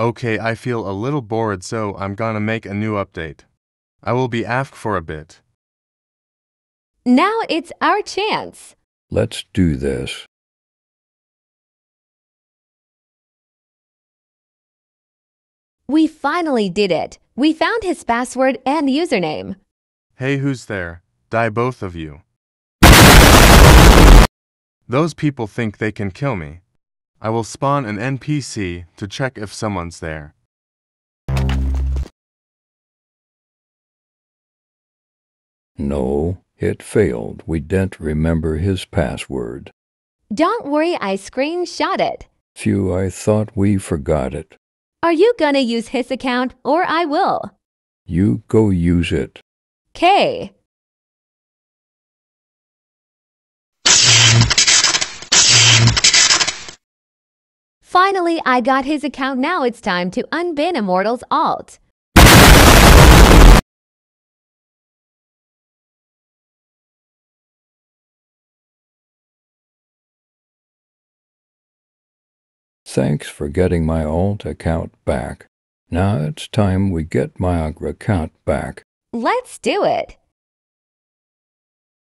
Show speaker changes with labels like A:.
A: Okay, I feel a little bored, so I'm gonna make a new update. I will be AFK for a bit.
B: Now it's our chance.
C: Let's do this.
B: We finally did it. We found his password and username.
A: Hey, who's there? Die both of you. Those people think they can kill me. I will spawn an NPC to check if someone's there.
C: No, it failed. We didn't remember his password.
B: Don't worry, I screenshot it.
C: Phew, I thought we forgot it.
B: Are you gonna use his account or I will?
C: You go use it.
B: K. Finally, I got his account. Now it's time to unban Immortal's alt.
C: Thanks for getting my alt account back. Now it's time we get my account back.
B: Let's do it.